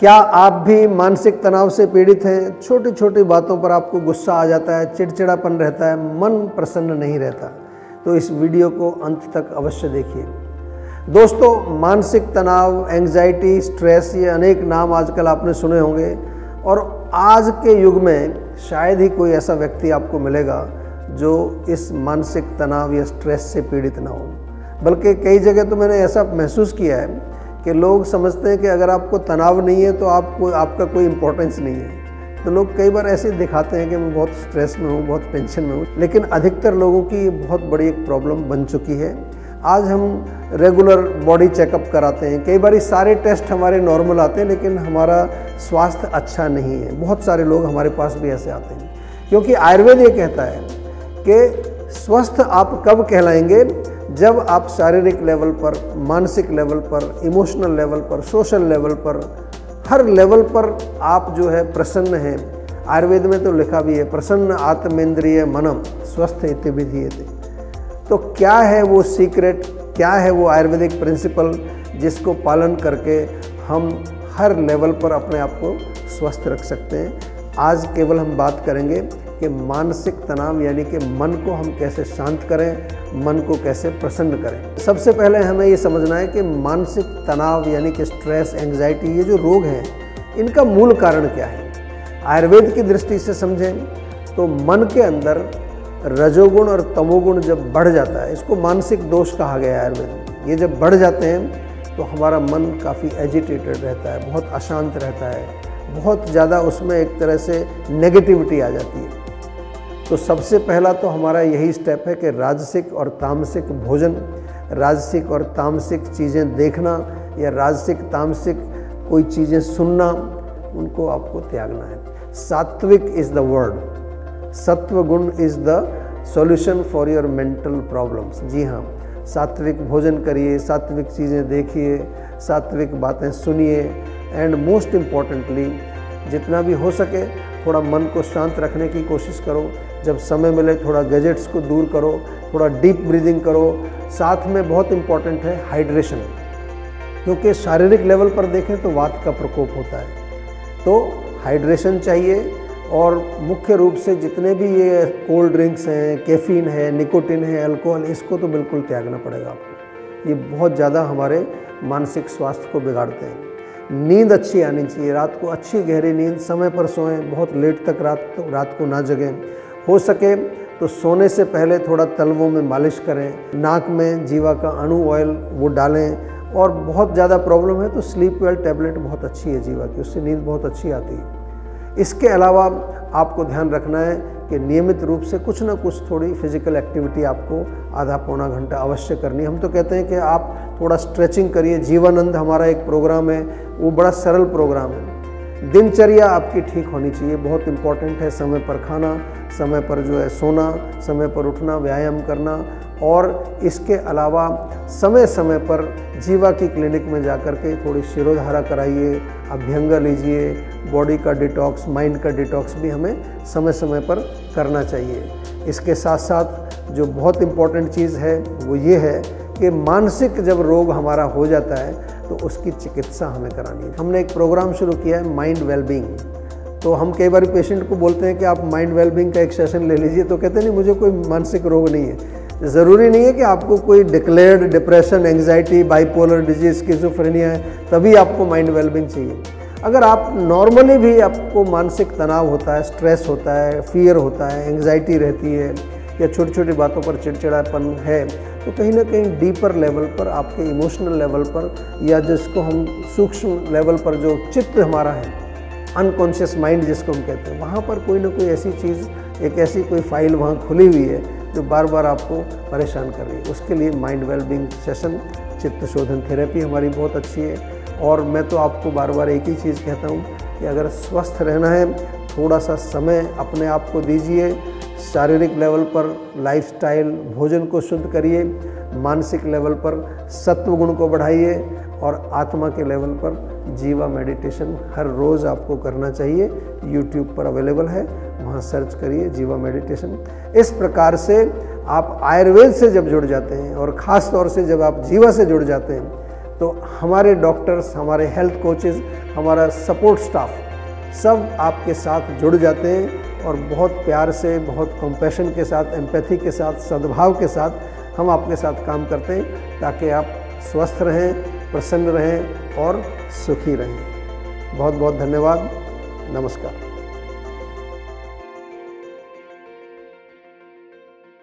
क्या आप भी मानसिक तनाव से पीड़ित हैं? छोटी छोटी बातों पर आपको गुस्सा आ जाता है, चिड़चिड़ापन रहता है, मन प्रसन्न नहीं रहता। तो इस वीडियो को अंत तक अवश्य देखिए। दोस्तों, मानसिक तनाव एंजाइटी स्ट्रेस ये अनेक नाम आजकल आपने सुने होंगे। और आज के युग में शायद ही कोई ऐसा व्यक्ति आपको मिलेगा जो इस मानसिक तनाव या स्ट्रेस से पीड़ित ना हो। बल्कि कई जगह तो मैंने ऐसा महसूस किया है कि लोग समझते हैं कि अगर आपको तनाव नहीं है तो आपको, आपका कोई इम्पोर्टेंस नहीं है। तो लोग कई बार ऐसे दिखाते हैं कि मैं बहुत स्ट्रेस में हूँ, बहुत टेंशन में हूँ, लेकिन अधिकतर लोगों की बहुत बड़ी एक प्रॉब्लम बन चुकी है। आज हम रेगुलर बॉडी चेकअप कराते हैं। कई बार सारे टेस्ट हमारे नॉर्मल आते हैं, लेकिन हमारा स्वास्थ्य अच्छा नहीं है। बहुत सारे लोग हमारे पास भी ऐसे आते हैं। क्योंकि आयुर्वेद ये कहता है कि स्वस्थ आप कब कहलाएँगे? जब आप शारीरिक लेवल पर, मानसिक लेवल पर, इमोशनल लेवल पर, सोशल लेवल पर, हर लेवल पर आप जो है प्रसन्न हैं। आयुर्वेद में तो लिखा भी है, प्रसन्न आत्मेंद्रिय मनम, स्वस्थ इति तो क्या है वो सीक्रेट क्या है वो आयुर्वेदिक प्रिंसिपल जिसको पालन करके हम हर लेवल पर अपने आप को स्वस्थ रख सकते हैं? आज केवल हम बात करेंगे कि मानसिक तनाव यानी कि मन को हम कैसे शांत करें, मन को कैसे प्रसन्न करें। सबसे पहले हमें ये समझना है कि मानसिक तनाव यानी कि स्ट्रेस एंजाइटी ये जो रोग हैं, इनका मूल कारण क्या है? आयुर्वेद की दृष्टि से समझें तो मन के अंदर रजोगुण और तमोगुण जब बढ़ जाता है, इसको मानसिक दोष कहा गया है आयुर्वेद ये जब बढ़ जाते हैं तो हमारा मन काफ़ी एजिटेटेड रहता है, बहुत अशांत रहता है, बहुत ज़्यादा उसमें एक तरह से नेगेटिविटी आ जाती है। तो सबसे पहला तो हमारा यही स्टेप है कि राजसिक और तामसिक भोजन, राजसिक और तामसिक चीज़ें देखना या राजसिक, तामसिक कोई चीज़ें सुनना, उनको आपको त्यागना है। सात्विक is the word sattva guna is the solution for your mental problems जी हाँ सात्विक भोजन करिए, सात्विक चीज़ें देखिए, सात्विक बातें सुनिए एंड मोस्ट इम्पॉर्टेंटली जितना भी हो सके, थोड़ा मन को शांत रखने की कोशिश करो। जब समय मिले, थोड़ा गैजेट्स को दूर करो, थोड़ा डीप ब्रीदिंग करो। साथ में बहुत इंपॉर्टेंट है हाइड्रेशन क्योंकि शारीरिक लेवल पर देखें तो वात का प्रकोप होता है। तो हाइड्रेशन चाहिए और मुख्य रूप से जितने भी ये कोल्ड ड्रिंक्स हैं कैफीन है निकोटिन है अल्कोहल इसको तो बिल्कुल त्यागना पड़ेगा आपको। ये बहुत ज़्यादा हमारे मानसिक स्वास्थ्य को बिगाड़ते हैं। नींद अच्छी आनी चाहिए। रात को अच्छी गहरी नींद, समय पर सोएँ, बहुत लेट तक रात तो रात को ना जगें। हो सके तो सोने से पहले थोड़ा तलवों में मालिश करें। नाक में जीवा का अणु ऑयल वो डालें। और बहुत ज़्यादा प्रॉब्लम है तो स्लीप वेल टैबलेट बहुत अच्छी है जीवा की, उससे नींद बहुत अच्छी आती है। इसके अलावा आपको ध्यान रखना है कि नियमित रूप से कुछ ना कुछ थोड़ी फ़िज़िकल एक्टिविटी आपको आधा पौना घंटा अवश्य करनी हम तो कहते हैं कि आप थोड़ा स्ट्रेचिंग करिए। जीवानंद हमारा एक प्रोग्राम है, वो बड़ा सरल प्रोग्राम है। दिनचर्या आपकी ठीक होनी चाहिए। बहुत इंपॉर्टेंट है समय पर खाना, समय पर जो है सोना, समय पर उठना, व्यायाम करना और इसके अलावा समय समय पर जीवा की क्लिनिक में जा कर के थोड़ी शिरोधारा कराइए, अभ्यंग लीजिए बॉडी का डिटॉक्स माइंड का डिटॉक्स भी हमें समय समय पर करना चाहिए। इसके साथ साथ जो बहुत इंपॉर्टेंट चीज़ है वो ये है कि मानसिक जब रोग हमारा हो जाता है तो उसकी चिकित्सा हमें करानी है। हमने एक प्रोग्राम शुरू किया है, माइंड वेलबींग। तो हम कई बार पेशेंट को बोलते हैं कि आप माइंड वेलबींग का एक सेशन ले लीजिए तो कहते नहीं, मुझे कोई मानसिक रोग नहीं है। ज़रूरी नहीं है कि आपको कोई declared depression anxiety bipolar disease schizophrenia है, तभी आपको माइंड वेलबींग चाहिए। अगर आप नॉर्मली भी आपको मानसिक तनाव होता है स्ट्रेस होता है फियर होता है एंग्जाइटी रहती है या छोटी छोटी बातों पर चिड़चिड़ापन है तो कहीं ना कहीं डीपर लेवल पर, आपके इमोशनल लेवल पर, या जिसको हम सूक्ष्म लेवल पर जो चित्त हमारा है अनकॉन्शियस माइंड जिसको हम कहते हैं, वहाँ पर कोई ना कोई ऐसी चीज़, एक ऐसी कोई फ़ाइल वहाँ खुली हुई है, जो बार बार आपको परेशान कर रही है। उसके लिए माइंड वेलबींग सेशन चित्त शोधन थेरेपी हमारी बहुत अच्छी है। और मैं तो आपको बार बार एक ही चीज़ कहता हूँ कि अगर स्वस्थ रहना है, थोड़ा सा समय अपने आप को दीजिए शारीरिक लेवल पर लाइफस्टाइल भोजन को शुद्ध करिए, मानसिक लेवल पर सत्व गुण को बढ़ाइए और आत्मा के लेवल पर जीवा मेडिटेशन हर रोज़ आपको करना चाहिए। यूट्यूब पर अवेलेबल है, वहाँ सर्च करिए जीवा मेडिटेशन इस प्रकार से आप आयुर्वेद से जब जुड़ जाते हैं और ख़ास तौर से जब आप जीवा से जुड़ जाते हैं तो हमारे डॉक्टर्स हमारे हेल्थ कोचेज़ हमारा सपोर्ट स्टाफ सब आपके साथ जुड़ जाते हैं। और बहुत प्यार से, बहुत कंपैशन के साथ एम्पैथी के साथ, सद्भाव के साथ हम आपके साथ काम करते हैं, ताकि आप स्वस्थ रहें, प्रसन्न रहें और सुखी रहें। बहुत बहुत धन्यवाद। नमस्कार।